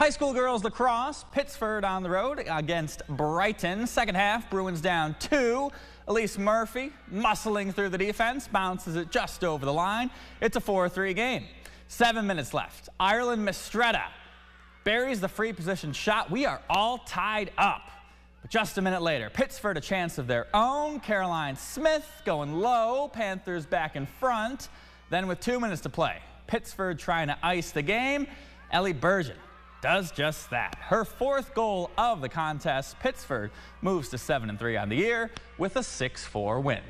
High school girls lacrosse, Pittsford on the road against Brighton. Second half, Bruins down two. Elise Murphy muscling through the defense, bounces it just over the line. It's a 4-3 game. Seven minutes left. Ireland Mistretta buries the free position shot. We are all tied up. But just a minute later, Pittsford a chance of their own. Caroline Smith going low. Panthers back in front. Then with two minutes to play, Pittsford trying to ice the game. Ellie Bergin does just that. Her fourth goal of the contest, Pittsford moves to 7 and 3 on the year with a 6-4 win.